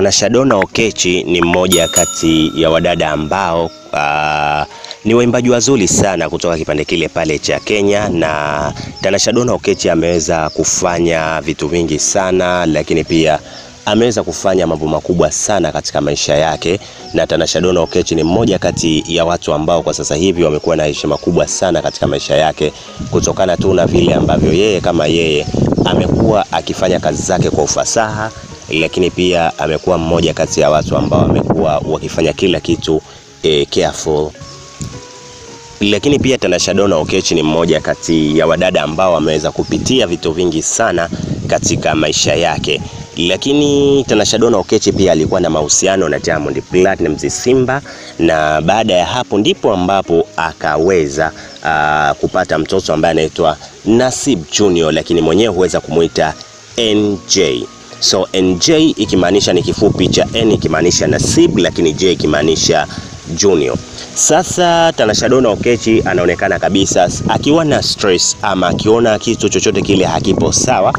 Tanasha Donna Okechi ni mmoja kati ya wadada ambao uh, ni waimbaji wazuri sana kutoka kipande kile pale cha Kenya, na Tanasha Donna Okechi ameweza kufanya vitu vingi sana, lakini pia ameweza kufanya mambo makubwa sana katika maisha yake, na Tanasha Donna Okechi ni mmoja kati ya watu ambao kwa sasa hivi wamekuwa na heshima kubwa sana katika maisha yake kutokana tu na vile ambavyo yeye kama yeye amekuwa akifanya kazi zake kwa ufasaha, lakini pia amekuwa mmoja kati ya watu ambao wamekuwa wakifanya kila kitu e, careful lakini pia Tanasha Donna Okechi ni mmoja kati ya wadada ambao wameweza kupitia vitu vingi sana katika maisha yake. Lakini Tanasha Donna Okechi pia alikuwa na mahusiano na Diamond Platnumz Simba, na baada ya hapo ndipo ambapo akaweza uh, kupata mtoto ambaye anaitwa Nasib Junior, lakini mwenyewe huweza kumuita NJ. So NJ ikimaanisha ni kifupi cha N ikimaanisha Nasib, lakini J ikimaanisha Junior. Sasa Tanasha Donna Okechi anaonekana kabisa akiwa na stress ama akiona kitu chochote kile hakipo sawa,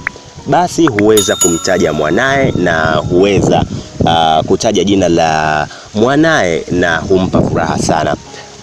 basi huweza kumtaja mwanaye na huweza uh, kutaja jina la mwanaye na humpa furaha sana,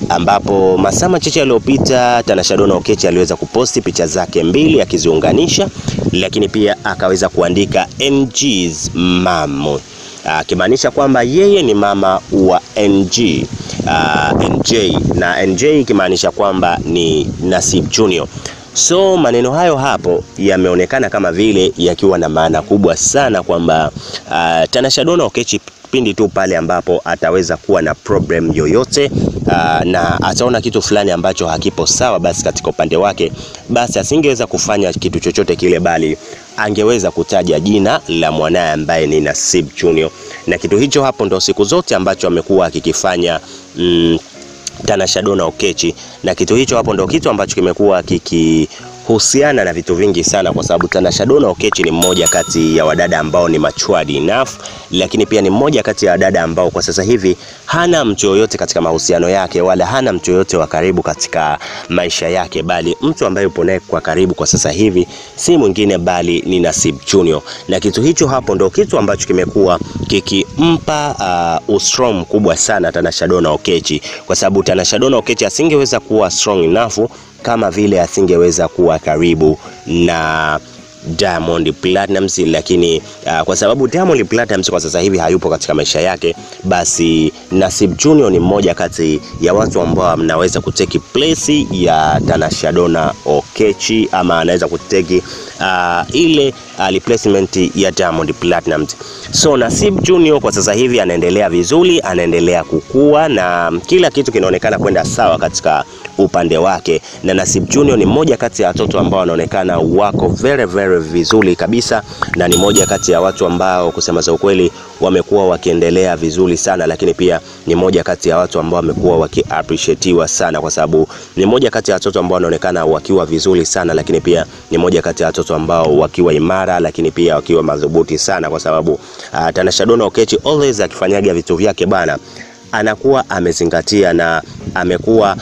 ambapo masaa machache yaliyopita Tanasha Donna Okechi aliweza kuposti picha zake mbili akiziunganisha, lakini pia akaweza kuandika NG's mom akimaanisha kwamba yeye ni mama wa NG uh, NJ na NJ ikimaanisha kwamba ni Nasib Junior. So maneno hayo hapo yameonekana kama vile yakiwa na maana kubwa sana kwamba uh, Tanasha Donna Okechi pindi tu pale ambapo ataweza kuwa na problem yoyote uh, na ataona kitu fulani ambacho hakipo sawa, basi katika upande wake, basi asingeweza kufanya kitu chochote kile, bali angeweza kutaja jina la mwanaye ambaye ni Nasib Junior, na kitu hicho hapo ndo siku zote ambacho amekuwa akikifanya mm, Tanasha Donna Okechi, na kitu hicho hapo ndo kitu ambacho kimekuwa kiki husiana na vitu vingi sana, kwa sababu Tanasha Donna Okechi ni mmoja kati ya wadada ambao ni machwadi enough, lakini pia ni mmoja kati ya dada ambao kwa sasa hivi hana mtu yoyote katika mahusiano yake, wala hana mtu yoyote wa karibu katika maisha yake, bali mtu ambaye yupo naye kwa karibu kwa sasa hivi si mwingine bali ni Nasib Junior, na kitu hicho hapo ndo kitu ambacho kimekuwa kikimpa uh, ustrong mkubwa sana Tanasha Donna Okechi, kwa sababu Tanasha Donna Okechi asingeweza kuwa strong enough kama vile asingeweza kuwa karibu na Diamond Platnumz, lakini uh, kwa sababu Diamond Platnumz kwa sasa hivi hayupo katika maisha yake, basi Nasib Junior ni mmoja kati ya watu ambao mnaweza kuteki place ya Tanasha Donna Okechi ama anaweza kuteki uh, ile uh, replacement ya Diamond Platnumz. So Nasib Junior kwa sasa hivi anaendelea vizuri, anaendelea kukua na kila kitu kinaonekana kwenda sawa katika upande wake, na Nasib Junior ni mmoja kati ya watoto ambao wanaonekana wako very very vizuri kabisa, na ni moja kati ya watu ambao kusema za ukweli wamekuwa wakiendelea vizuri sana, lakini pia ni moja kati ya watu ambao wamekuwa wakiappreciatiwa sana, kwa sababu ni moja kati ya watoto ambao wanaonekana wakiwa vizuri sana, lakini pia ni moja kati ya watoto ambao wakiwa imara, lakini pia wakiwa madhubuti sana, kwa sababu uh, Tanasha Donna always akifanyaga vitu vyake bana, anakuwa amezingatia na amekuwa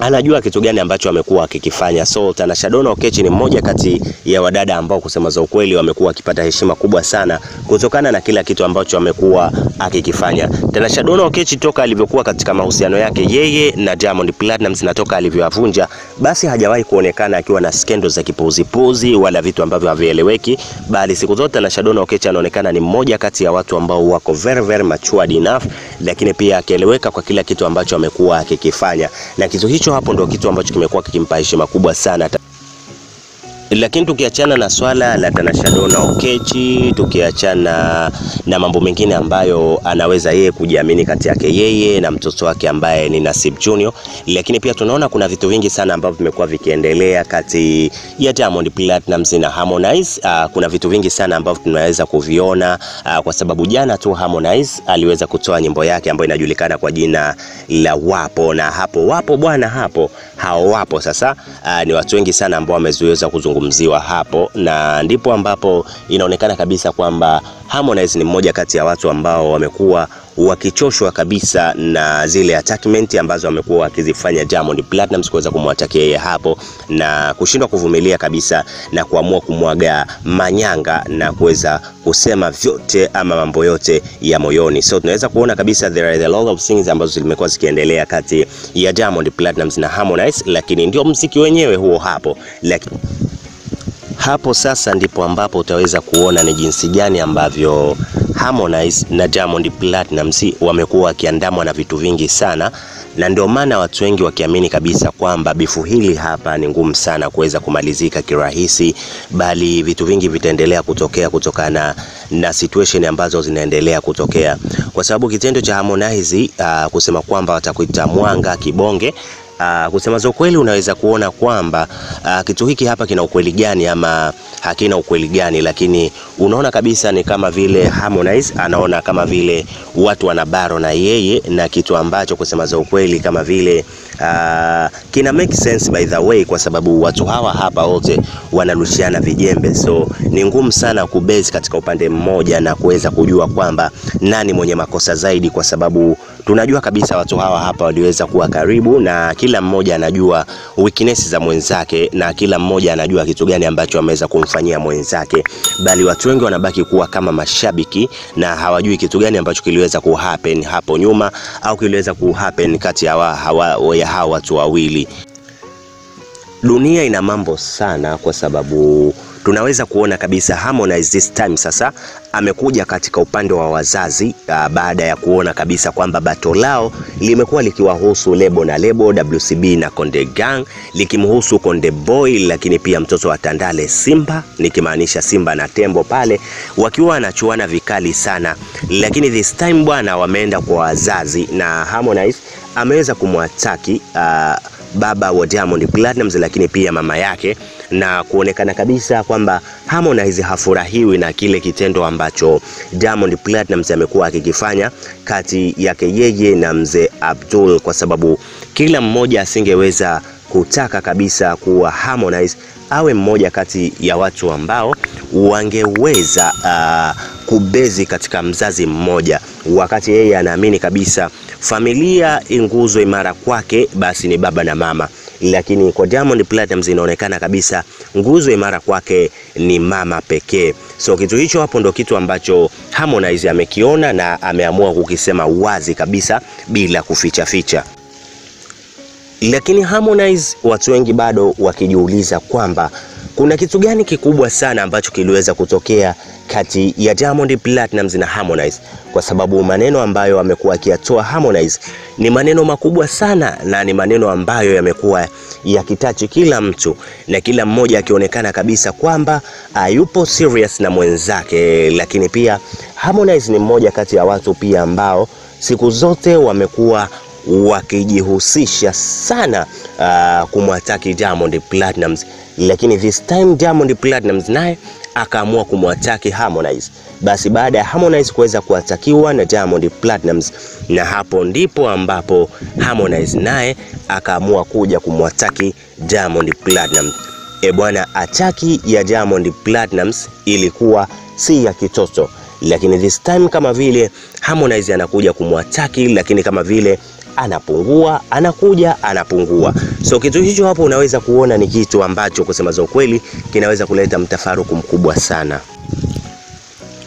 anajua kitu gani ambacho amekuwa akikifanya. So Tanasha Donna Okechi ni mmoja kati ya wadada ambao kusema za ukweli wamekuwa wakipata heshima kubwa sana kutokana na kila kitu ambacho amekuwa akikifanya. Tanasha Donna Okechi toka alivyokuwa katika mahusiano yake yeye na Diamond Platnumz na toka alivyoavunja, basi hajawahi kuonekana akiwa na skendo za kipuuzipuuzi wala vitu ambavyo havieleweki, bali siku zote Tanasha Donna Okechi anaonekana ni mmoja kati ya watu ambao wako very very matured enough, lakini pia akieleweka kwa kila kitu ambacho amekuwa akikifanya na kitu hicho hapo ndo kitu ambacho kimekuwa kikimpa heshima kubwa sana. Lakini tukiachana na swala la Tanasha Donna Okechi, tukiachana na mambo mengine ambayo anaweza yeye kujiamini kati yake yeye na mtoto wake ambaye ni Nasib Junior, lakini pia tunaona kuna vitu vingi sana ambavyo vimekuwa vikiendelea kati ya Diamond Platnumz na Harmonize. Uh, kuna vitu vingi sana ambavyo tunaweza kuviona uh, kwa sababu jana tu Harmonize aliweza kutoa nyimbo yake ambayo inajulikana kwa jina la Wapo, na hapo wapo bwana, hapo hao wapo sasa. Uh, ni watu wengi sana ambao wamezuiweza kuzungumza kuzungumziwa hapo, na ndipo ambapo inaonekana kabisa kwamba Harmonize ni mmoja kati ya watu ambao wamekuwa wakichoshwa kabisa na zile attachment ambazo wamekuwa wakizifanya Diamond Platnumz kuweza kumwataki yeye hapo na kushindwa kuvumilia kabisa na kuamua kumwaga manyanga na kuweza kusema vyote ama mambo yote ya moyoni. So tunaweza kuona kabisa there are a lot of things ambazo zimekuwa zikiendelea kati ya Diamond Platnumz na Harmonize, lakini ndio mziki wenyewe huo hapo lakini hapo sasa ndipo ambapo utaweza kuona ni jinsi gani ambavyo Harmonize na Diamond Platnumz wamekuwa wakiandamwa na vitu vingi sana, na ndio maana watu wengi wakiamini kabisa kwamba bifu hili hapa ni ngumu sana kuweza kumalizika kirahisi, bali vitu vingi vitaendelea kutokea kutokana na situation ambazo zinaendelea kutokea, kwa sababu kitendo cha Harmonize uh, kusema kwamba watakuita mwanga kibonge Uh, kusema za ukweli unaweza kuona kwamba uh, kitu hiki hapa kina ukweli gani ama hakina ukweli gani, lakini unaona kabisa ni kama vile Harmonize anaona kama vile watu wanabaro na yeye, na kitu ambacho kusema za ukweli kama vile uh, kina make sense by the way, kwa sababu watu hawa hapa wote wanarushiana vijembe, so ni ngumu sana kubezi katika upande mmoja na kuweza kujua kwamba nani mwenye makosa zaidi, kwa sababu tunajua kabisa watu hawa hapa waliweza kuwa karibu na kila mmoja anajua weakness za mwenzake na kila mmoja anajua kitu gani ambacho ameweza kumfanyia mwenzake, bali watu wengi wanabaki kuwa kama mashabiki na hawajui kitu gani ambacho kiliweza kuhappen hapo nyuma au kiliweza kuhappen kati ya hawa ya hawa watu wawili. Dunia ina mambo sana kwa sababu tunaweza kuona kabisa Harmonize this time sasa amekuja katika upande wa wazazi uh, baada ya kuona kabisa kwamba bato lao limekuwa likiwahusu lebo na lebo WCB na Konde Gang, likimhusu Konde Boy, lakini pia mtoto wa Tandale Simba, nikimaanisha Simba na Tembo pale wakiwa wanachuana vikali sana, lakini this time bwana, wameenda kwa wazazi na Harmonize ameweza kumwataki uh, baba wa Diamond Platnumz lakini pia mama yake na kuonekana kabisa kwamba Harmonize hafurahiwi na kile kitendo ambacho Diamond Platnumz amekuwa akikifanya kati yake yeye na mzee Abdul, kwa sababu kila mmoja asingeweza kutaka kabisa kuwa Harmonize awe mmoja kati ya watu ambao wangeweza uh, kubezi katika mzazi mmoja, wakati yeye anaamini kabisa familia nguzo imara kwake basi ni baba na mama, lakini kwa Diamond Platnumz inaonekana kabisa nguzo imara kwake ni mama pekee. So kitu hicho hapo ndo kitu ambacho Harmonize amekiona na ameamua kukisema wazi kabisa bila kuficha ficha. Lakini Harmonize, watu wengi bado wakijiuliza kwamba kuna kitu gani kikubwa sana ambacho kiliweza kutokea kati ya Diamond Platnumz na Harmonize, kwa sababu maneno ambayo amekuwa akiyatoa Harmonize ni maneno makubwa sana na ni maneno ambayo yamekuwa yakitachi kila mtu na kila mmoja akionekana kabisa kwamba hayupo serious na mwenzake. Lakini pia Harmonize ni mmoja kati ya watu pia ambao siku zote wamekuwa wakijihusisha sana uh, kumwataki Diamond Platnumz, lakini this time Diamond Platnumz naye akaamua kumwataki Harmonize. Basi baada ya Harmonize kuweza kuatakiwa na Diamond Platnumz, na hapo ndipo ambapo Harmonize naye akaamua kuja kumwataki Diamond Platnumz. E bwana, ataki ya Diamond Platnumz ilikuwa si ya kitoto, lakini this time kama vile Harmonize anakuja kumwataki, lakini kama vile anapungua anakuja anapungua. So kitu hicho hapo unaweza kuona ni kitu ambacho kusema za ukweli kinaweza kuleta mtafaruku mkubwa sana.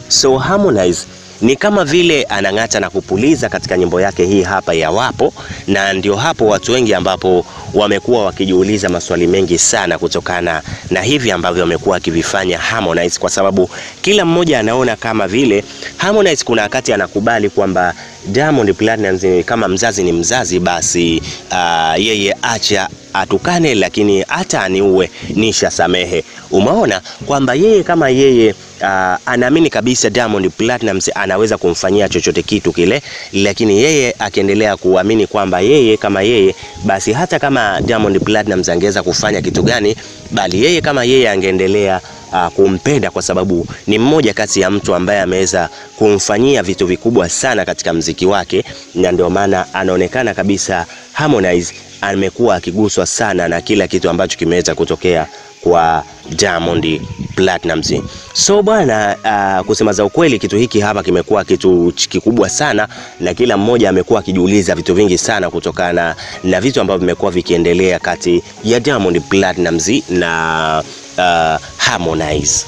So Harmonize ni kama vile anang'ata na kupuliza katika nyimbo yake hii hapa ya Wapo, na ndio hapo watu wengi ambapo wamekuwa wakijiuliza maswali mengi sana kutokana na hivi ambavyo wamekuwa akivifanya Harmonize, kwa sababu kila mmoja anaona kama vile Harmonize kuna wakati anakubali kwamba Diamond Platnumz kama mzazi ni mzazi, basi uh, yeye acha atukane, lakini hata aniue nisha samehe. Umeona kwamba yeye kama yeye uh, anaamini kabisa Diamond Platnumz anaweza kumfanyia chochote kitu kile, lakini yeye akiendelea kuamini kwamba yeye kama yeye basi hata kama Diamond Platnumz angeweza kufanya kitu gani, bali yeye kama yeye angeendelea uh, kumpenda kwa sababu ni mmoja kati ya mtu ambaye ameweza kumfanyia vitu vikubwa sana katika mziki wake, na ndio maana anaonekana kabisa Harmonize amekuwa akiguswa sana na kila kitu ambacho kimeweza kutokea kwa Diamond Platnumz. So bwana, uh, kusema za ukweli, kitu hiki hapa kimekuwa kitu kikubwa sana, na kila mmoja amekuwa akijiuliza vitu vingi sana kutokana na vitu ambavyo vimekuwa vikiendelea kati ya Diamond Platnumz na uh, Harmonize.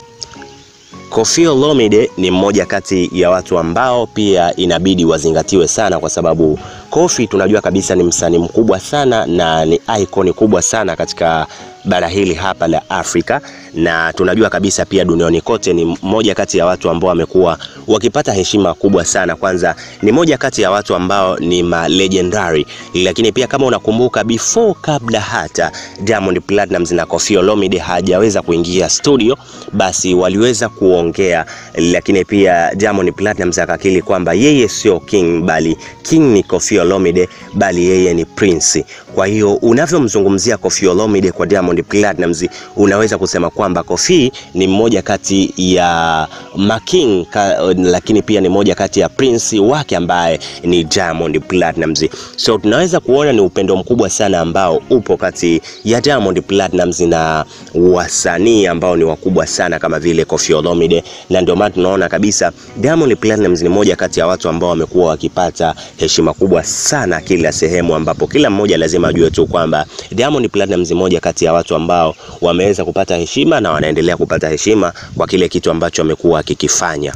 Koffi Olomide ni mmoja kati ya watu ambao pia inabidi wazingatiwe sana, kwa sababu Koffi tunajua kabisa ni msanii mkubwa sana na ni icon kubwa sana katika bara hili hapa la Afrika, na tunajua kabisa pia duniani kote ni moja kati ya watu ambao wamekuwa wakipata heshima kubwa sana. Kwanza ni moja kati ya watu ambao ni ma legendary, lakini pia kama unakumbuka before, kabla hata Diamond Platnumz na Koffi Olomide hajaweza kuingia studio, basi waliweza kuongea, lakini pia Diamond Platnumz akakili kwamba yeye sio king, bali king ni Koffi Olomide, bali yeye ni prince. Kwa hiyo unavyomzungumzia Koffi Olomide kwa Diamond Platnumz unaweza kusema kwamba Koffi ni mmoja kati ya making ka, lakini pia ni mmoja kati ya prince wake ambaye ni Diamond Platnumz. So tunaweza kuona ni upendo mkubwa sana ambao upo kati ya Diamond Platnumz na wasanii ambao ni wakubwa sana kama vile Koffi Olomide, na ndio maana tunaona kabisa Diamond Platnumz ni mmoja kati ya watu ambao wamekuwa wakipata heshima kubwa sana kila sehemu, ambapo kila mmoja lazima ajue tu kwamba Diamond Platnumz mmoja kati ya watu ambao wameweza kupata heshima na wanaendelea kupata heshima kwa kile kitu ambacho amekuwa akikifanya.